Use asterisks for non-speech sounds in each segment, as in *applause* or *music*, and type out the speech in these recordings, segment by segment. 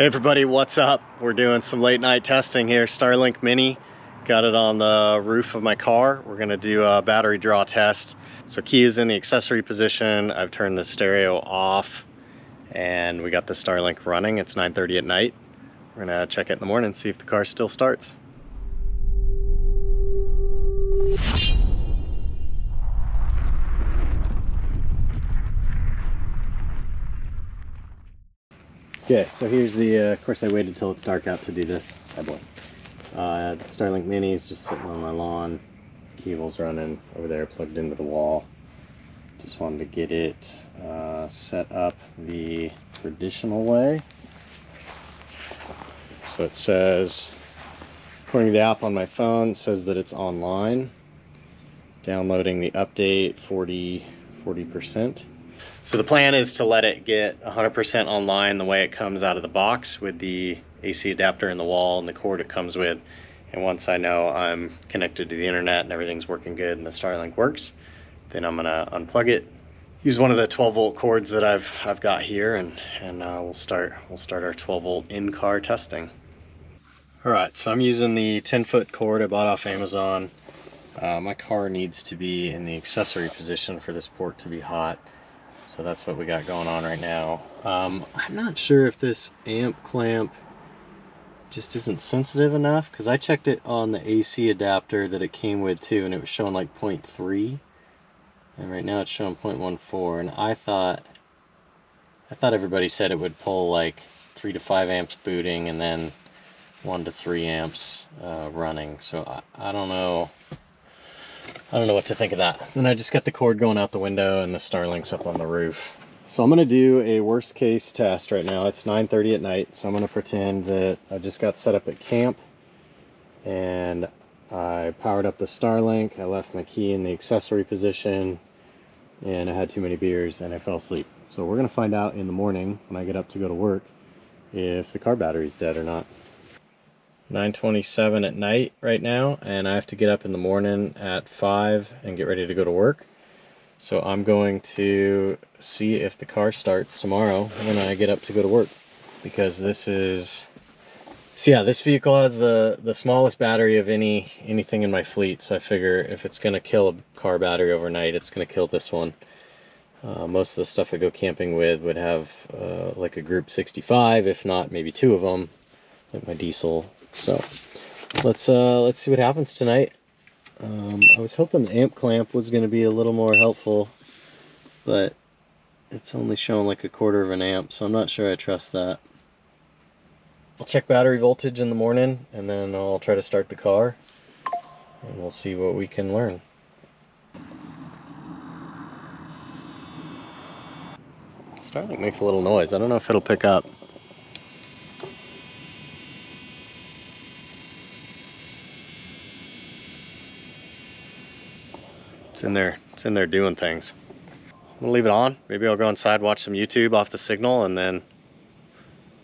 Hey everybody, what's up? We're doing some late night testing here. Starlink Mini, got it on the roof of my car. We're gonna do a battery draw test. So key is in the accessory position. I've turned the stereo off and we got the Starlink running. It's 9.30 at night. We're gonna check it in the morning, and see if the car still starts. Okay, so here's the, uh, of course I waited till it's dark out to do this. Hi boy. Uh, Starlink Mini is just sitting on my lawn. Cable's running over there, plugged into the wall. Just wanted to get it uh, set up the traditional way. So it says, according to the app on my phone, says that it's online. Downloading the update 40, 40%. So the plan is to let it get 100% online the way it comes out of the box with the AC adapter in the wall and the cord it comes with. And once I know I'm connected to the internet and everything's working good and the Starlink works, then I'm gonna unplug it, use one of the 12 volt cords that I've I've got here, and and uh, we'll start we'll start our 12 volt in car testing. All right, so I'm using the 10 foot cord I bought off Amazon. Uh, my car needs to be in the accessory position for this port to be hot. So that's what we got going on right now. Um, I'm not sure if this amp clamp just isn't sensitive enough because I checked it on the AC adapter that it came with too and it was showing like 0.3 and right now it's showing 0.14 and I thought I thought everybody said it would pull like 3 to 5 amps booting and then 1 to 3 amps uh, running. So I, I don't know I don't know what to think of that. Then I just got the cord going out the window and the Starlink's up on the roof. So I'm gonna do a worst case test right now. It's 9.30 at night, so I'm gonna pretend that I just got set up at camp and I powered up the Starlink, I left my key in the accessory position, and I had too many beers and I fell asleep. So we're gonna find out in the morning when I get up to go to work if the car battery's dead or not. 9.27 at night right now and I have to get up in the morning at 5 and get ready to go to work. So I'm going to see if the car starts tomorrow when I get up to go to work because this is so yeah this vehicle has the the smallest battery of any anything in my fleet so I figure if it's gonna kill a car battery overnight it's gonna kill this one uh, most of the stuff I go camping with would have uh, like a group 65 if not maybe two of them like my diesel so let's uh, let's see what happens tonight. Um, I was hoping the amp clamp was going to be a little more helpful, but it's only showing like a quarter of an amp, so I'm not sure I trust that. I'll check battery voltage in the morning, and then I'll try to start the car, and we'll see what we can learn. Starlink makes a little noise. I don't know if it'll pick up. It's in there it's in there doing things. I'm gonna leave it on. Maybe I'll go inside watch some YouTube off the signal and then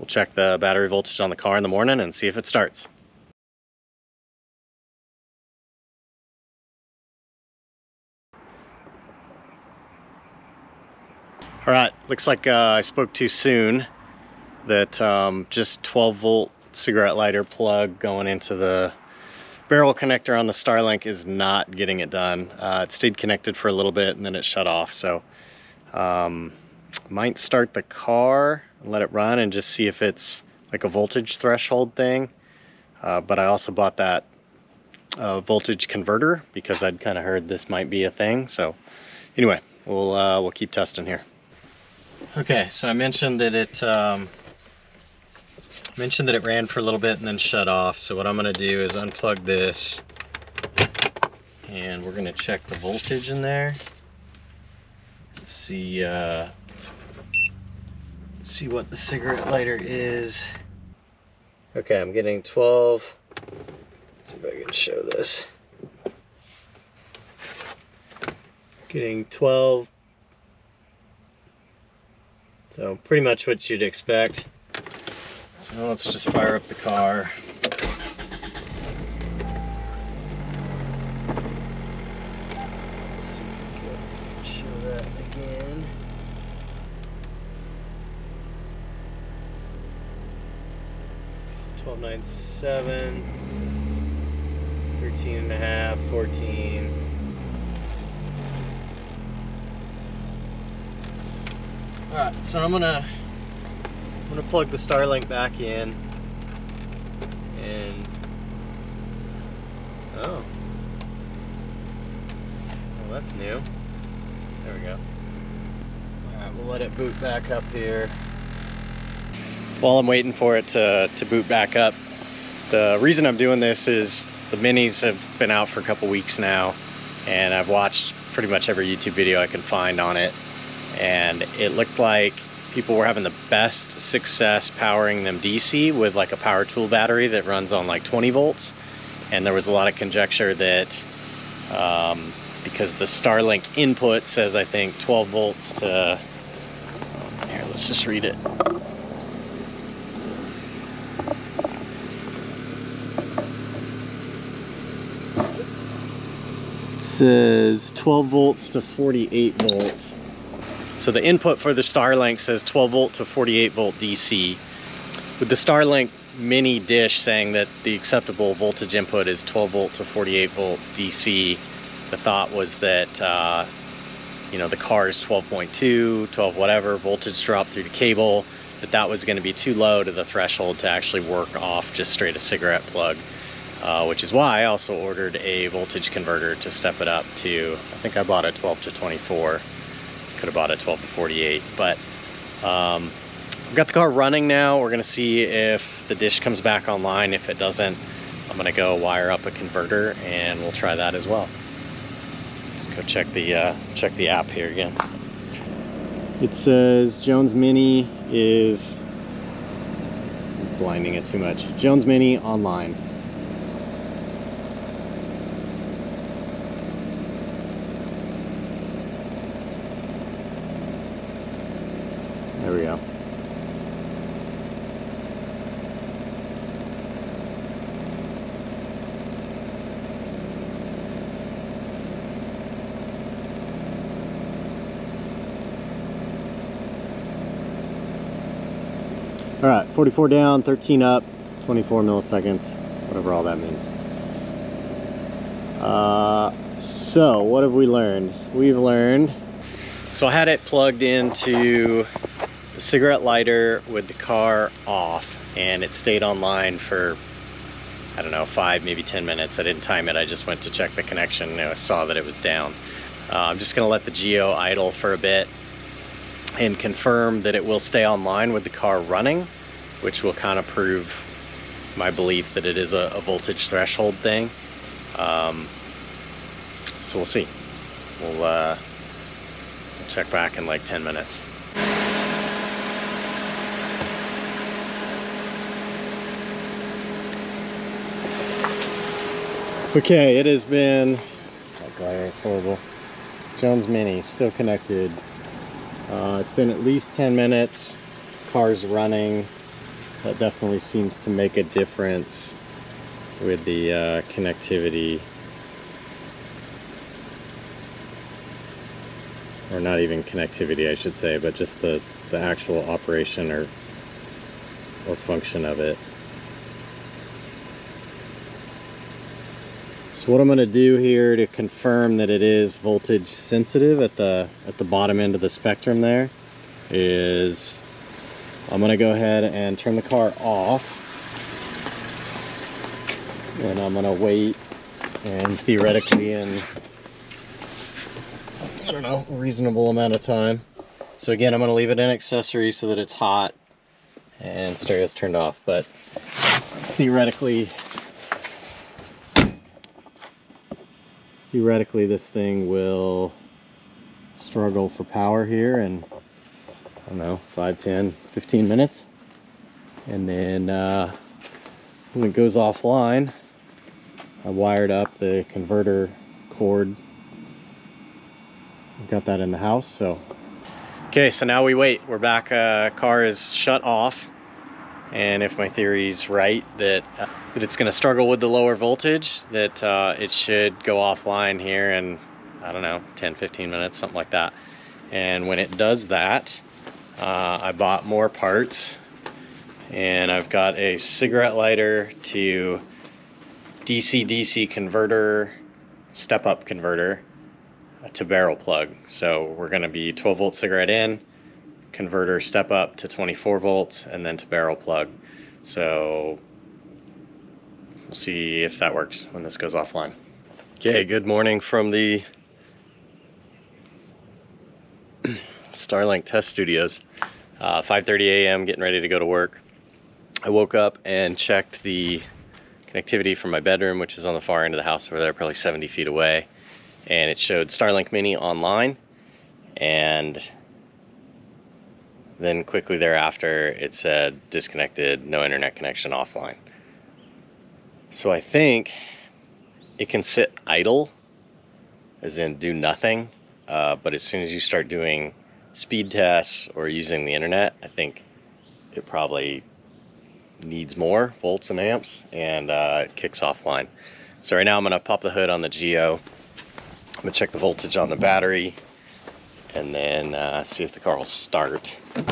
we'll check the battery voltage on the car in the morning and see if it starts. All right looks like uh, I spoke too soon that um, just 12 volt cigarette lighter plug going into the barrel connector on the Starlink is not getting it done. Uh, it stayed connected for a little bit and then it shut off. So um, might start the car and let it run and just see if it's like a voltage threshold thing. Uh, but I also bought that uh, voltage converter because I'd kind of heard this might be a thing. So anyway, we'll uh, we'll keep testing here. Okay, so I mentioned that it um, mentioned that it ran for a little bit and then shut off. So what I'm gonna do is unplug this and we're gonna check the voltage in there. Let's see, uh, see what the cigarette lighter is. Okay, I'm getting 12. Let's see if I can show this. Getting 12. So pretty much what you'd expect. So let's just fire up the car. see can show that again. 1297, 13 and a half, 14. Alright, so I'm gonna I'm gonna plug the Starlink back in. And oh. Well that's new. There we go. Alright we'll let it boot back up here. While I'm waiting for it to, to boot back up the reason I'm doing this is the minis have been out for a couple weeks now and I've watched pretty much every YouTube video I can find on it. And it looked like people were having the best success powering them. DC with like a power tool battery that runs on like 20 volts. And there was a lot of conjecture that um, because the Starlink input says I think 12 volts to here let's just read it. It says 12 volts to 48 volts so the input for the Starlink says 12 volt to 48 volt DC. With the Starlink mini dish saying that the acceptable voltage input is 12 volt to 48 volt DC, the thought was that, uh, you know, the car is 12.2, 12 whatever, voltage drop through the cable, that that was going to be too low to the threshold to actually work off just straight a cigarette plug. Uh, which is why I also ordered a voltage converter to step it up to, I think I bought a 12 to 24 could have bought a 12 to 48 but um, I've got the car running now. We're gonna see if the dish comes back online. If it doesn't I'm gonna go wire up a converter and we'll try that as well. Let's go check the uh, check the app here again. It says Jones Mini is blinding it too much. Jones Mini online There we go. All right, 44 down, 13 up, 24 milliseconds, whatever all that means. Uh, so, what have we learned? We've learned. So I had it plugged into the cigarette lighter with the car off and it stayed online for I don't know five maybe ten minutes I didn't time it I just went to check the connection and I saw that it was down uh, I'm just gonna let the Geo idle for a bit and confirm that it will stay online with the car running which will kind of prove my belief that it is a, a voltage threshold thing um, so we'll see we'll uh, check back in like 10 minutes Okay, it has been, that glare is horrible. Jones Mini, still connected. Uh, it's been at least 10 minutes. Car's running. That definitely seems to make a difference with the uh, connectivity. Or not even connectivity, I should say, but just the, the actual operation or, or function of it. So what I'm going to do here to confirm that it is voltage sensitive at the at the bottom end of the spectrum there is I'm going to go ahead and turn the car off. And I'm going to wait and theoretically in I don't know reasonable amount of time. So again I'm going to leave it in accessory so that it's hot and stereo's turned off. But theoretically theoretically this thing will struggle for power here in I don't know 5 10 15 minutes. And then uh, when it goes offline I wired up the converter cord. I've got that in the house so. Okay so now we wait. We're back uh, car is shut off. And if my theory is right that uh, that it's going to struggle with the lower voltage that uh, it should go offline here in I don't know 10 15 minutes something like that and when it does that uh, I bought more parts and I've got a cigarette lighter to DC DC converter, step up converter to barrel plug. So we're going to be 12 volt cigarette in, converter step up to 24 volts, and then to barrel plug. So see if that works when this goes offline. Okay, good morning from the *clears throat* Starlink test studios. Uh, 5.30 a.m. getting ready to go to work. I woke up and checked the connectivity from my bedroom, which is on the far end of the house over there, probably 70 feet away. And it showed Starlink Mini online. And then quickly thereafter, it said disconnected, no internet connection offline. So I think it can sit idle, as in do nothing. Uh, but as soon as you start doing speed tests or using the internet, I think it probably needs more volts and amps and uh, kicks offline. So right now I'm gonna pop the hood on the Geo. I'm gonna check the voltage on the battery and then uh, see if the car will start. Uh,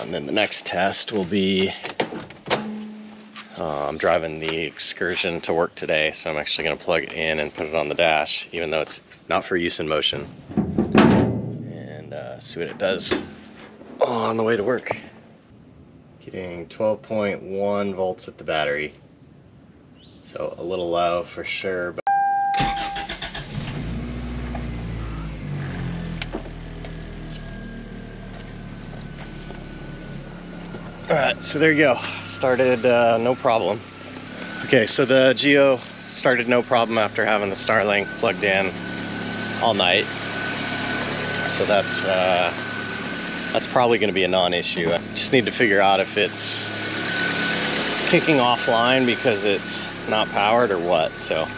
and then the next test will be, uh, I'm driving the Excursion to work today, so I'm actually gonna plug it in and put it on the dash, even though it's not for use in motion And see what it does on the way to work. Getting 12.1 volts at the battery. So a little low for sure. But Alright, so there you go. Started uh, no problem. Okay, so the Geo started no problem after having the Starlink plugged in all night so that's uh, that's probably going to be a non-issue. I just need to figure out if it's kicking offline because it's not powered or what. So.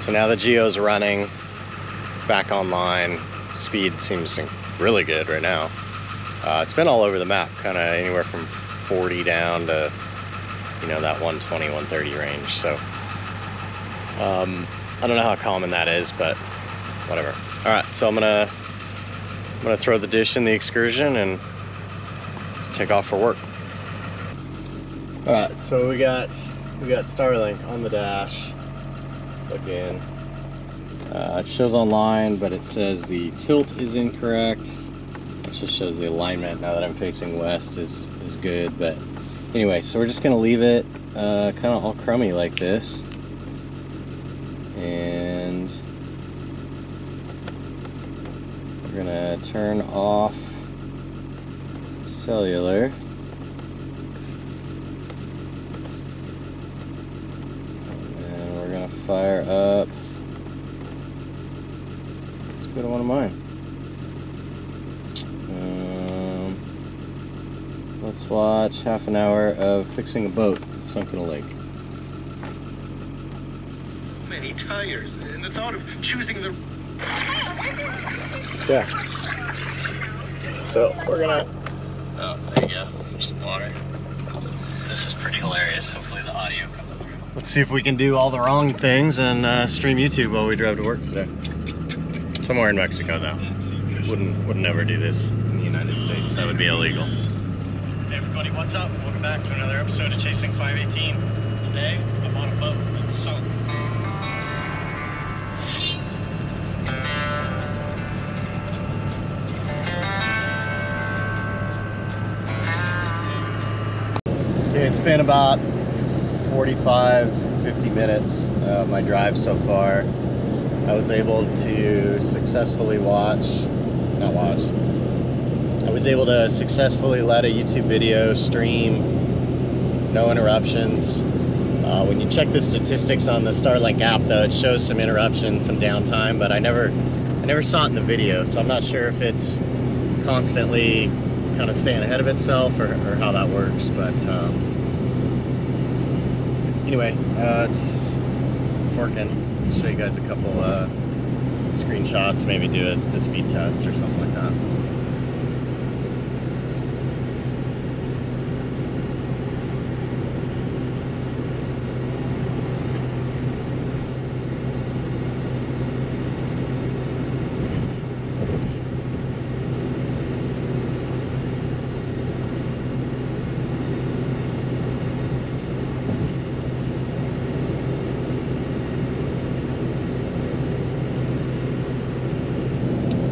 So now the Geo's running back online. Speed seems really good right now. Uh, it's been all over the map, kind of anywhere from 40 down to, you know, that 120, 130 range. So, um, I don't know how common that is, but whatever. All right, so I'm gonna, I'm gonna throw the dish in the excursion and take off for work. All right, so we got, we got Starlink on the dash, plugged in. Uh, it shows online, but it says the tilt is incorrect. It just shows the alignment now that I'm facing west is, is good. But anyway, so we're just gonna leave it uh, kind of all crummy like this. And we're gonna turn off cellular. And we're gonna fire up go to one of mine. Um, let's watch half an hour of fixing a boat sunk in a Lake. So many tires, and the thought of choosing the. Yeah. So we're gonna. Oh, there you go. There's some water. This is pretty hilarious. Hopefully the audio comes through. Let's see if we can do all the wrong things and uh, stream YouTube while we drive to work today. Somewhere in Mexico, though. Wouldn't would never do this in the United States. That would be illegal. Hey everybody, what's up? Welcome back to another episode of Chasing 518. Today, I'm on a boat that's sunk. Okay, it's been about 45, 50 minutes of my drive so far. I was able to successfully watch, not watch, I was able to successfully let a YouTube video stream, no interruptions. Uh, when you check the statistics on the Starlink app though, it shows some interruptions, some downtime, but I never, I never saw it in the video, so I'm not sure if it's constantly kind of staying ahead of itself or, or how that works, but um, anyway, uh, it's, it's working show you guys a couple uh, screenshots, maybe do a, a speed test or something like that.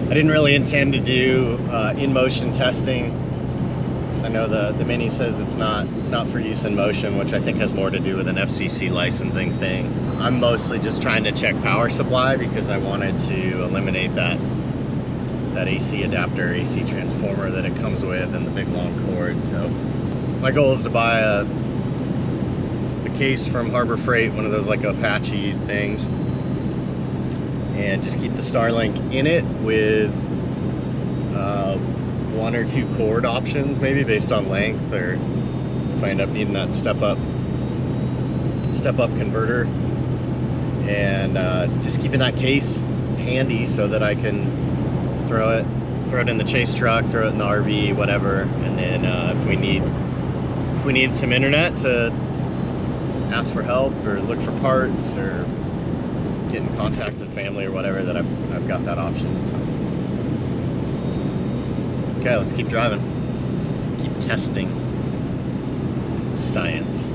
I didn't really intend to do uh, in-motion testing because I know the, the Mini says it's not, not for use in motion, which I think has more to do with an FCC licensing thing. I'm mostly just trying to check power supply because I wanted to eliminate that that AC adapter, AC transformer that it comes with and the big long cord. So my goal is to buy a the case from Harbor Freight, one of those like Apache things, and just keep the Starlink in it with uh, one or two cord options, maybe based on length, or if I end up needing that step up step up converter, and uh, just keeping that case handy so that I can throw it throw it in the chase truck, throw it in the RV, whatever, and then uh, if we need if we need some internet to ask for help or look for parts or get in contact with family or whatever, that I've, I've got that option. So. Okay, let's keep driving. Keep testing. Science.